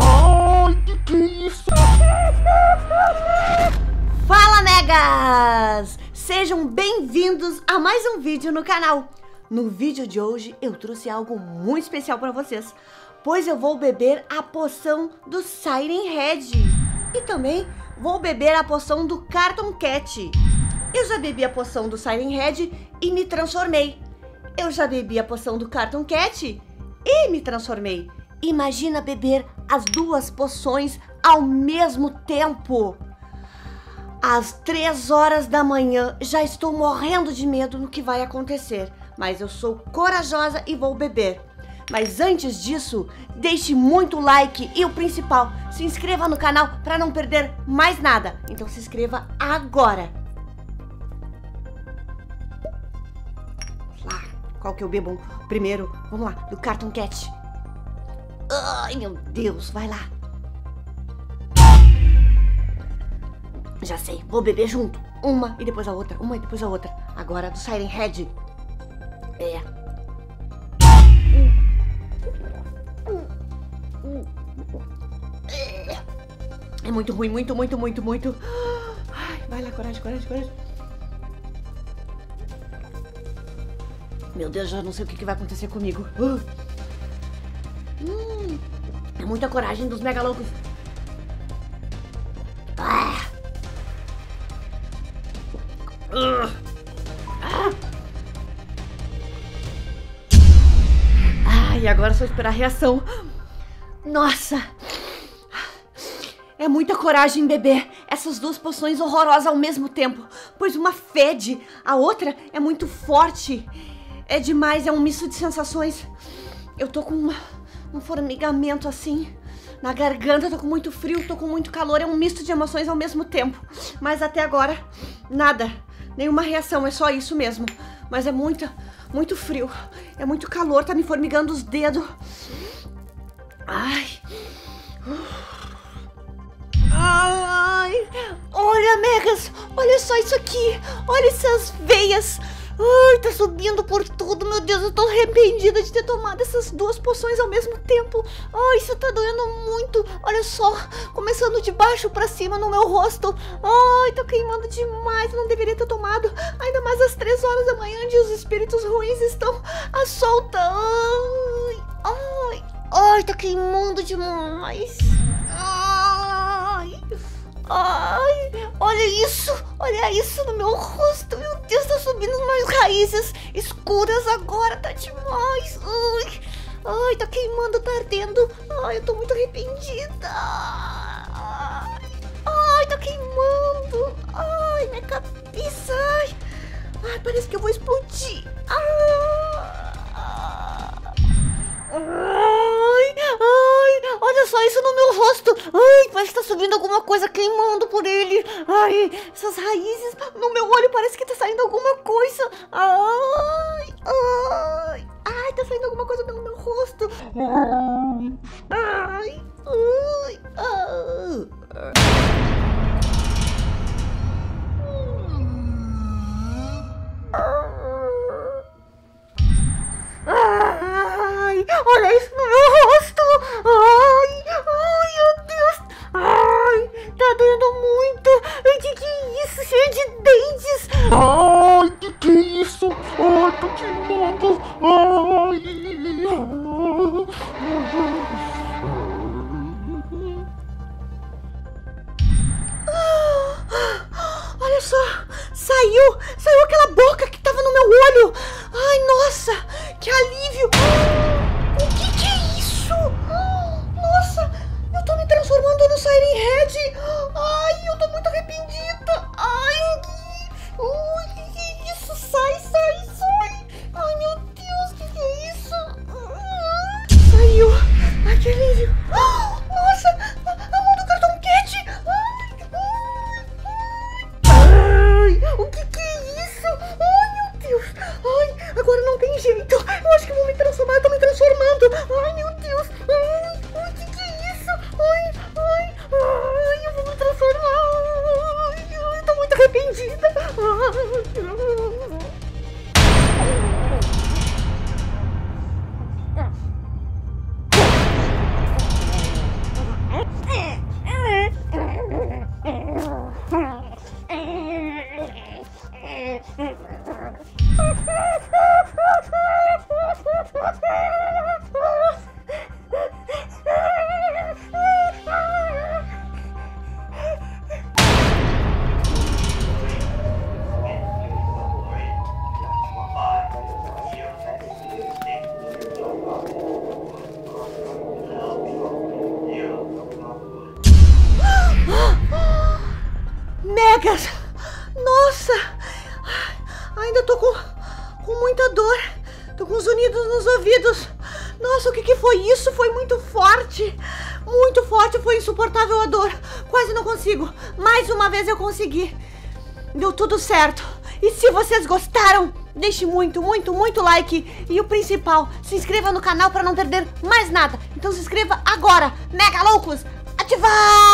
Ai, que isso? Fala, Megas! Sejam bem-vindos a mais um vídeo no canal. No vídeo de hoje eu trouxe algo muito especial para vocês, pois eu vou beber a poção do Siren Head e também vou beber a poção do Carton Cat. Eu já bebi a poção do Siren Head e me transformei. Eu já bebi a poção do Carton Cat e me transformei. Imagina beber as duas poções ao mesmo tempo. Às três horas da manhã, já estou morrendo de medo no que vai acontecer, mas eu sou corajosa e vou beber. Mas antes disso, deixe muito like e o principal, se inscreva no canal para não perder mais nada. Então se inscreva agora. Lá, qual que eu bebo primeiro? Vamos lá, do Cartoon Cat. Ai, meu Deus, vai lá. Já sei, vou beber junto. Uma e depois a outra, uma e depois a outra. Agora do Siren Head. É. É muito ruim, muito, muito, muito, muito. Ai, vai lá, coragem, coragem, coragem. Meu Deus, já não sei o que, vai acontecer comigo. Uh. Muita coragem dos mega loucos. Uh. Ah. Ah, e agora é só esperar a reação. Nossa! É muita coragem beber essas duas poções horrorosas ao mesmo tempo, pois uma fede, a outra é muito forte. É demais, é um misto de sensações. Eu tô com uma, um formigamento assim na garganta, tô com muito frio, tô com muito calor, é um misto de emoções ao mesmo tempo. Mas até agora, nada, nenhuma reação, é só isso mesmo. Mas é muita, muito frio, é muito calor, tá me formigando os dedos. Ai. Ai. Olha, Megas, olha só isso aqui. Olha essas veias. Ai, tá subindo por tudo, meu Deus, eu tô arrependida de ter tomado essas duas poções ao mesmo tempo. Ai, isso tá doendo muito. Olha só, começando de baixo pra cima no meu rosto. Ai, tá queimando demais, não deveria ter tomado. Ainda mais às três horas da manhã, onde os espíritos ruins estão à solta. Ai, ai, ai, tá queimando demais. Ai, ai, olha isso, olha isso no meu rosto. Meu Deus, tá subindo umas raízes escuras agora, tá demais. Ai, ai, tá queimando, tá ardendo. Ai, eu tô muito arrependida. Ai, tá queimando. Ai, minha cabeça. Ai, ai parece que eu vou explodir. Ai, ai, olha só isso no meu rosto. Ai, parece que tá subindo alguma coisa queimando por ele. Ai, essas raízes no meu olho parece que tá saindo alguma coisa. Ai, ai, ai, tá saindo alguma coisa pelo meu rosto. Ai, Que alívio. Ah, nossa, a mão do cartão Cat! Ai, o que que é isso? Ai, meu Deus. Ai, agora não tem jeito. Ainda tô com, com muita dor. Tô com os unidos nos ouvidos. Nossa, o que, que foi isso? Foi muito forte. Muito forte, foi insuportável a dor. Quase não consigo. Mais uma vez eu consegui. Deu tudo certo. E se vocês gostaram, deixe muito, muito, muito like. E o principal, se inscreva no canal para não perder mais nada. Então se inscreva agora. Mega Loucos, ativar!